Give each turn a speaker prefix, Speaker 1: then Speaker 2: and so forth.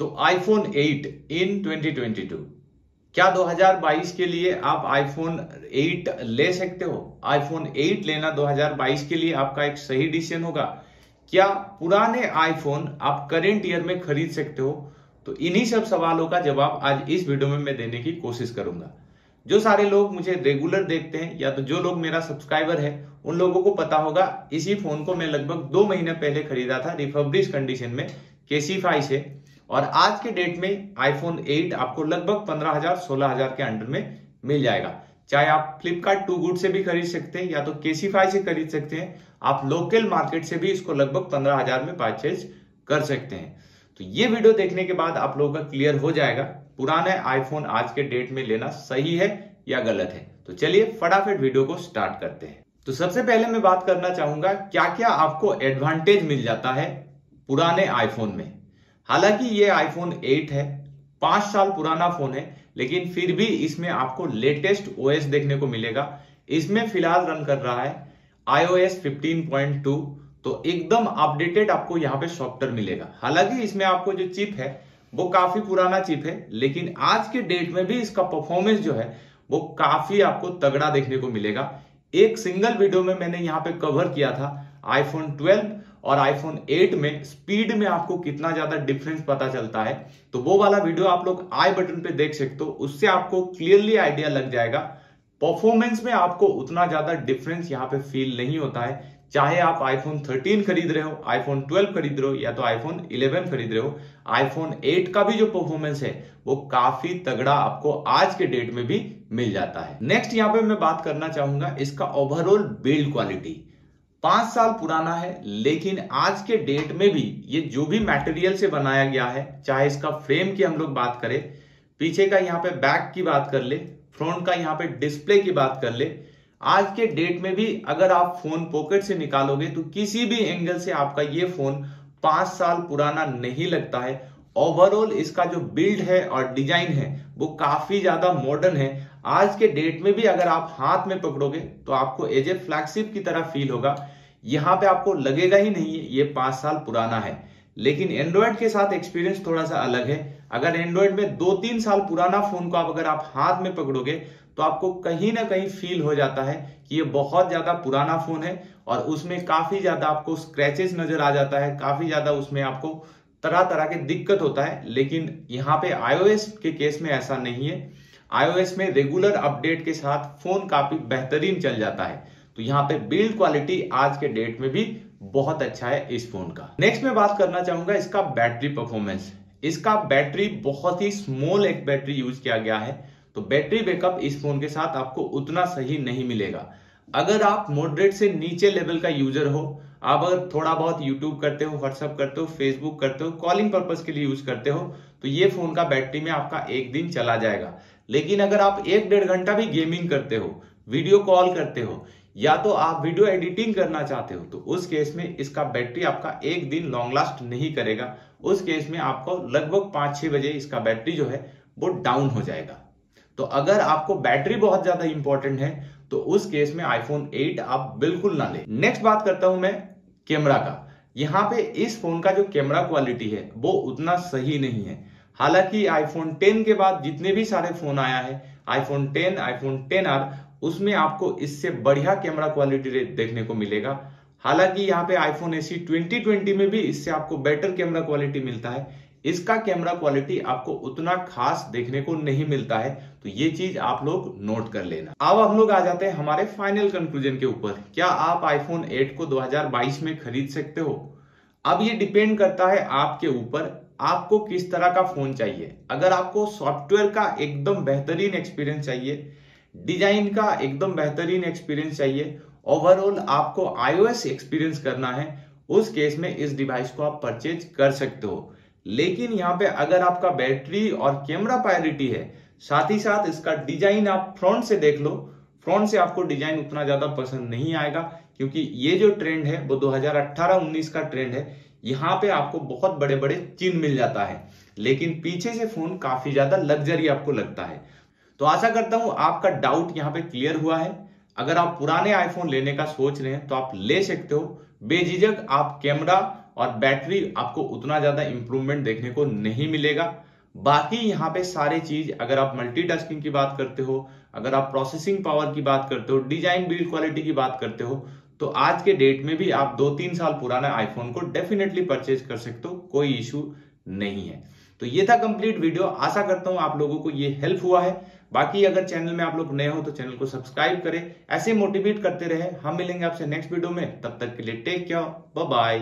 Speaker 1: तो आईफोन 8 इन 2022 क्या 2022 के लिए आप आईफोन 8 ले सकते हो? आईफोन 8 लेना 2022 के लिए आपका एक सही डिसीज़न होगा। क्या पुराने आईफोन आप करेंट ईयर में खरीद सकते हो? तो इन्हीं सब सवालों का जवाब आज इस वीडियो में मैं देने की कोशिश करूँगा। जो सारे लोग मुझे रेगुलर देखते हैं, या तो जो लोग मेरा सब्सक्राइबर है, उन लोगों को पता होगा, इसी फ़ोन को मैं लगभग दो महीने पहले खरीदा था रिफर्बिश कंडीशन में केसीफाई से। और आज के डेट में आईफोन 8 आपको लगभग पंद्रह हज़ार, सोलह हज़ार के अंडर में मिल जाएगा। चाहे आप फ्लिपकार्ट टू गुड से भी खरीद सकते हैं या तो केसीफाई से खरीद सकते हैं, आप लोकल मार्केट से भी इसको लगभग पंद्रह हज़ार में परचेज कर सकते हैं। तो ये वीडियो देखने के बाद आप लोगों का क्लियर हो जाएगा, पुराने आईफोन आज के डेट में लेना सही है या गलत है। तो चलिए फटाफट वीडियो को स्टार्ट करते हैं। तो सबसे पहले मैं बात करना चाहूँगा क्या क्या आपको एडवांटेज मिल जाता है पुराने आईफोन में? हालाँकि ये आईफोन 8 है, पाँच साल पुराना फ़ोन है, लेकिन फिर भी इसमें आपको लेटेस्ट ओएस देखने को मिलेगा। इसमें फ़िलहाल रन कर रहा है iOS 15.2 तो एकदम अपडेटेड आपको यहाँ पे सॉफ्टवेयर मिलेगा। हालाँकि इसमें आपको जो चिप है, वो काफ़ी पुराना चिप है, लेकिन आज के डेट में भी इसका परफॉर्मेंस जो है, वो काफ़ी आपको तगड़ा देखने को मिलेगा। एक सिंगल वीडियो में मैंने यहाँ पे कवर किया था आईफोन 12 और आईफोन 8 में स्पीड में आपको कितना ज़्यादा डिफरेंस पता चलता है तो वो वाला वीडियो आप लोग आई बटन पे देख सकते हो, उससे आपको क्लियरली आइडिया लग जाएगा। परफॉर्मेंस में आपको उतना ज़्यादा डिफरेंस यहाँ पे फील नहीं होता है। चाहे आप आईफोन 13 खरीद रहे हो आईफोन 12 खरीद रहे हो, या तो आईफोन 11 खरीद रहे हो आईफोन 8 का भी जो परफॉर्मेंस है, वो काफ़ी तगड़ा आपको आज के डेट में भी मिल जाता है। नेक्स्ट यहाँ पे मैं बात करना चाहूँगा, इसका ओवरऑल बिल्ड क्वालिटी पाँच साल पुराना है, लेकिन आज के डेट में भी ये जो भी मटेरियल से बनाया गया है, चाहे इसका फ्रेम की हम लोग बात करें, पीछे का यहाँ पे बैक की बात कर ले फ्रंट का यहाँ पे डिस्प्ले की बात कर ले, आज के डेट में भी अगर आप फ़ोन पॉकेट से निकालोगे तो किसी भी एंगल से आपका ये फ़ोन पाँच साल पुराना नहीं लगता है। ओवरऑल इसका जो बिल्ड है और डिज़ाइन है, वो काफ़ी ज़्यादा मॉडर्न है। आज के डेट में भी अगर आप हाथ में पकड़ोगे तो आपको एज ए फ्लैगशिप की तरह फील होगा। यहाँ पे आपको लगेगा ही नहीं, ये पाँच साल पुराना है। लेकिन एंड्रॉयड के साथ एक्सपीरियंस थोड़ा सा अलग है। अगर एंड्रॉयड में दो तीन साल पुराना फ़ोन को आप अगर आप हाथ में पकड़ोगे तो आपको कहीं ना कहीं फील हो जाता है कि ये बहुत ज़्यादा पुराना फ़ोन है और उसमें काफ़ी ज़्यादा आपको स्क्रैचेस नज़र आ जाता है, काफ़ी ज़्यादा उसमें आपको तरह तरह के दिक्कत होता है। लेकिन यहाँ पे आईओएस के केस में ऐसा नहीं है। आईओएस में रेगुलर अपडेट के साथ फ़ोन काफ़ी बेहतरीन चल जाता है। तो यहाँ पे बिल्ड क्वालिटी आज के डेट में भी बहुत अच्छा है इस फ़ोन का। नेक्स्ट मैं बात करना चाहूँगा इसका बैटरी परफॉर्मेंस इसका बैटरी बहुत ही स्मॉल एक बैटरी यूज़ किया गया है। तो बैटरी बैकअप इस फ़ोन के साथ आपको उतना सही नहीं मिलेगा। अगर आप मॉडरेट से नीचे लेवल का यूज़र हो, आप अगर थोड़ा बहुत यूट्यूब करते हो व्हाट्सअप करते हो फेसबुक करते हो कॉलिंग पर्पज के लिए यूज़ करते हो तो ये फ़ोन का बैटरी में आपका एक दिन चला जाएगा। लेकिन अगर आप एक डेढ़ घंटा भी गेमिंग करते हो वीडियो कॉल करते हो, या तो आप वीडियो एडिटिंग करना चाहते हो तो उस केस में इसका बैटरी आपका एक दिन लॉन्ग लास्ट नहीं करेगा। उस केस में आपको लगभग पाँच छह बजे इसका बैटरी जो है, वो डाउन हो जाएगा। तो अगर आपको बैटरी बहुत ज़्यादा इंपॉर्टेंट है तो उस केस में आईफोन 8 आप बिल्कुल ना ले। नेक्स्ट बात करता हूँ मैं कैमरा का। यहाँ पे इस फ़ोन का जो कैमरा क्वालिटी है, वो उतना सही नहीं है। हालाँकि आईफोन 10 के बाद जितने भी सारे फ़ोन आया है आईफोन 10 आईफोन 10R उसमें आपको इससे बढ़िया कैमरा क्वालिटी देखने को मिलेगा। हालाँकि यहाँ पे आईफोन एसी 2020 में भी इससे आपको बेटर कैमरा क्वालिटी मिलता है। इसका कैमरा क्वालिटी आपको उतना खास देखने को नहीं मिलता है। तो ये चीज़ आप लोग नोट कर लेना। अब हम लोग आ जाते हैं हमारे फाइनल कंक्लूजन के ऊपर। क्या आप आईफोन 8 को 2022 में खरीद सकते हो? अब ये डिपेंड करता है आपके ऊपर आपको किस तरह का फ़ोन चाहिए? अगर आपको सॉफ्टवेयर का एकदम बेहतरीन एक्सपीरियंस चाहिए डिज़ाइन का एकदम बेहतरीन एक्सपीरियंस चाहिए ओवरऑल आपको आईओएस एक्सपीरियंस करना है, उस केस में इस डिवाइस को आप परचेज कर सकते हो। लेकिन यहाँ पे अगर आपका बैटरी और कैमरा प्रायोरिटी है, साथ ही साथ इसका डिज़ाइन आप फ्रंट से देख लो फ्रंट से आपको डिज़ाइन उतना ज़्यादा पसंद नहीं आएगा, क्योंकि ये जो ट्रेंड है, वो 2018-19 का ट्रेंड है यहाँ पे आपको बहुत बड़े बड़े चिन्ह मिल जाता है, लेकिन पीछे से फ़ोन काफ़ी ज़्यादा लग्जरी आपको लगता है। तो आशा करता हूँ आपका डाउट यहाँ पे क्लियर हुआ है। अगर आप पुराने आईफोन लेने का सोच रहे हैं तो आप ले सकते हो। बेझिझक आप कैमरा और बैटरी आपको उतना ज़्यादा इंप्रूवमेंट देखने को नहीं मिलेगा। बाकी यहाँ पे सारे चीज़, अगर आप मल्टीटास्किंग की बात करते हो, अगर आप प्रोसेसिंग पावर की बात करते हो डिज़ाइन बिल्ड क्वालिटी की बात करते हो तो आज के डेट में भी आप दो तीन साल पुराना आईफोन को डेफिनेटली परचेज कर सकते हो, कोई इशू नहीं है। तो ये था कंप्लीट वीडियो आशा करता हूँ आप लोगों को ये हेल्प हुआ है। बाकी अगर चैनल में आप लोग नए हो तो चैनल को सब्सक्राइब करें। ऐसे मोटिवेट करते रहे। हम मिलेंगे आपसे नेक्स्ट वीडियो में। तब तक के लिए टेक केयर बाय